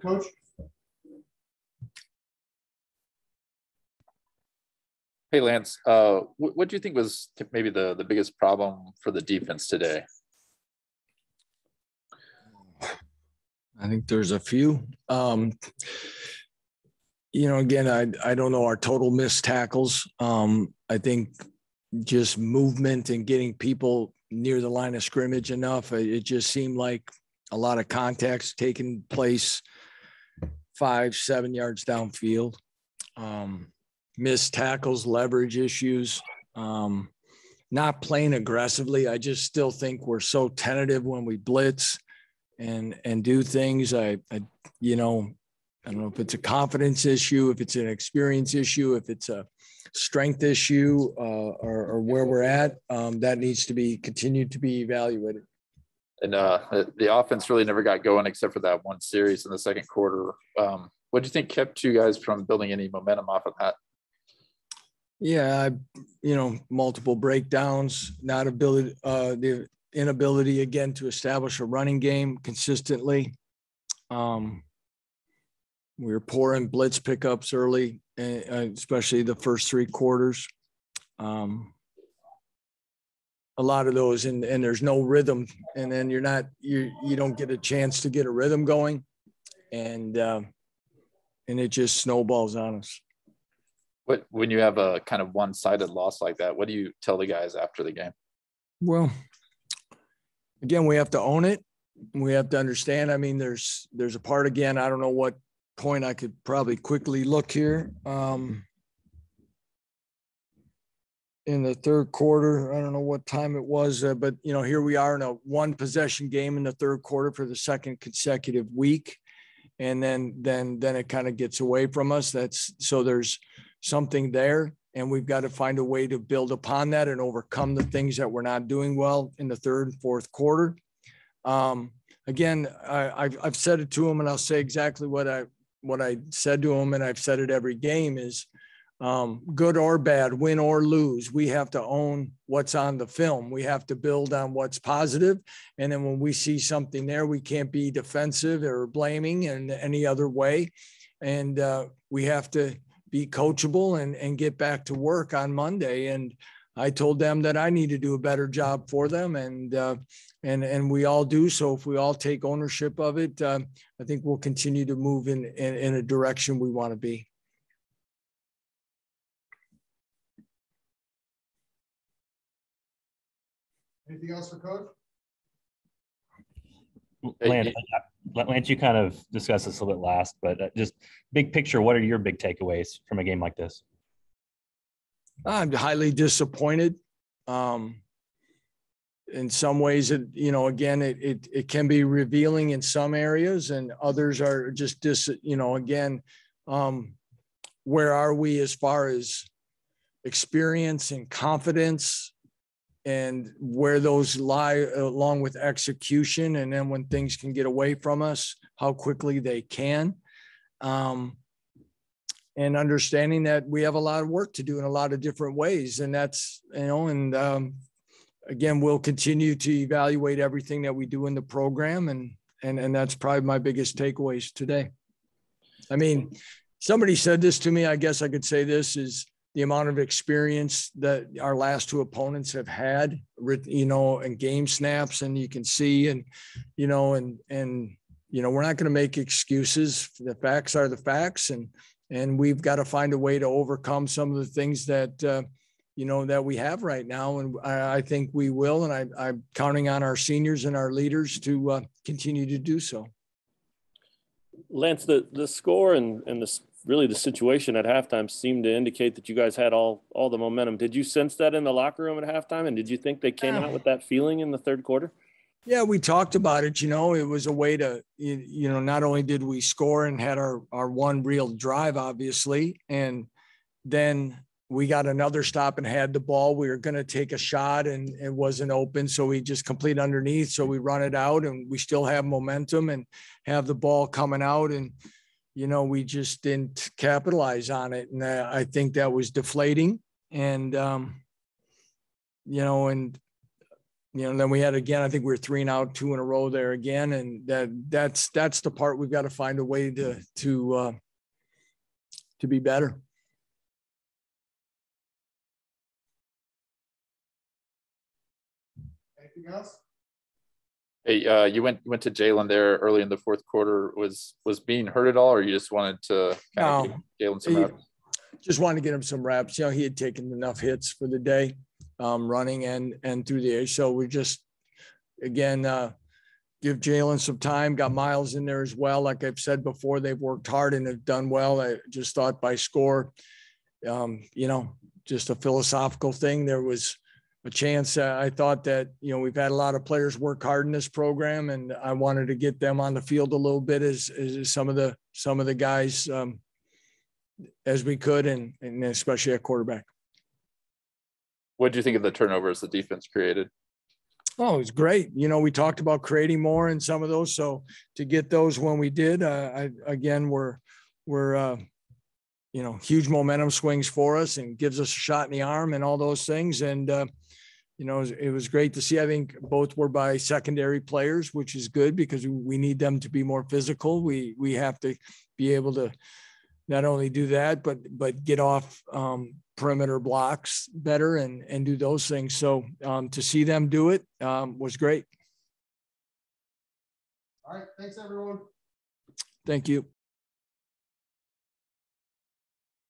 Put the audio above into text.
Coach? Hey, Lance, uh, what, what do you think was maybe the, the biggest problem for the defense today? I think there's a few. Um, you know, again, I, I don't know our total missed tackles. Um, I think just movement and getting people near the line of scrimmage enough. It just seemed like a lot of contacts taking place five, seven yards downfield. Um, missed tackles, leverage issues. Um, not playing aggressively. I just still think we're so tentative when we blitz and and do things. I, I you know, I don't know if it's a confidence issue, if it's an experience issue, if it's a strength issue, uh, or, or, where we're at. Um, that needs to be continued to be evaluated. And uh, the offense really never got going except for that one series in the second quarter. Um, what do you think kept you guys from building any momentum off of that? Yeah, you know, multiple breakdowns, not ability, uh, the inability again to establish a running game consistently. Um, we were poor in blitz pickups early, especially the first three quarters. Um, a lot of those, and, and there's no rhythm, and then you're not you you don't get a chance to get a rhythm going, and uh, and it just snowballs on us. What when you have a kind of one-sided loss like that, what do you tell the guys after the game? Well, again, we have to own it. We have to understand. I mean, there's there's a part again. I don't know what point I could probably quickly look here. Um, in the third quarter, I don't know what time it was, uh, but you know, here we are in a one possession game in the third quarter for the second consecutive week, and then then then it kind of gets away from us. That's so there's something there and we've got to find a way to build upon that and overcome the things that we're not doing well in the third and fourth quarter. Um, again, I, have I've said it to him, and I'll say exactly what I what I said to him, and I've said it every game is um, good or bad, win or lose. We have to own what's on the film. We have to build on what's positive, and then when we see something there, we can't be defensive or blaming in any other way, and uh, we have to be coachable and, and get back to work on Monday. And I told them that I need to do a better job for them. And, uh, and, and we all do. So if we all take ownership of it, uh, I think we'll continue to move in, in, in a direction we want to be. Anything else for coach? Lance, Lance, you kind of discussed this a little bit last, but uh, just big picture, what are your big takeaways from a game like this? I'm highly disappointed. Um, in some ways, it you know, again, it, it it can be revealing in some areas, and others are just dis. You know, again, um, where are we as far as experience and confidence and where those lie along with execution and then when things can get away from us how quickly they can. Um, and understanding that we have a lot of work to do in a lot of different ways and that's you know and um, again we'll continue to evaluate everything that we do in the program and and and that's probably my biggest takeaways today. I mean somebody said this to me i guess i could say this is the amount of experience that our last two opponents have had, you know, and game snaps, and you can see, and you know, and and you know, we're not going to make excuses. The facts are the facts, and and we've got to find a way to overcome some of the things that uh, you know that we have right now, and I, I think we will. And I, I'm counting on our seniors and our leaders to uh, continue to do so. Lance, the the score and and the really the situation at halftime seemed to indicate that you guys had all all the momentum. Did you sense that in the locker room at halftime, and did you think they came uh. out with that feeling in the third quarter? Yeah, we talked about it. You know, it was a way to you, you know not only did we score and had our our one real drive, obviously, and then we got another stop and had the ball. We were going to take a shot and it wasn't open. So we just complete underneath. So we run it out and we still have momentum and have the ball coming out. And you know, we just didn't capitalize on it. And I think that was deflating. And, um, you know, and you know, then we had again, I think we were three and out, two in a row there again, and that, that's, that's the part we've got to find a way to, to, uh, to be better. Anything else? Hey, uh, you went, went to Jalen there early in the fourth quarter. Was, was being hurt at all, or you just wanted to? kind of No. give Jalen some He- reps? just wanted to get him some reps. You know, he had taken enough hits for the day, um, running and, and through the air. So we just, again, uh, give Jalen some time, got Miles in there as well. Like I've said before, they've worked hard and have done well. I just thought by score, um, you know, just a philosophical thing. There was a chance. uh, I thought that, you know, we've had a lot of players work hard in this program and I wanted to get them on the field a little bit as, as some of the, some of the guys, um, as we could and, and especially at quarterback. What do you think of the turnovers the defense created? Oh, it was great. You know, we talked about creating more in some of those. So to get those when we did, uh, I, again, we're, we're, uh, you know, huge momentum swings for us and gives us a shot in the arm and all those things. And, uh, you know, it was, it was great to see. I think both were by secondary players, which is good because we need them to be more physical. We, we have to be able to not only do that, but, but get off, um, perimeter blocks better and, and do those things. So, um, to see them do it, um, was great. All right, thanks, everyone. Thank you.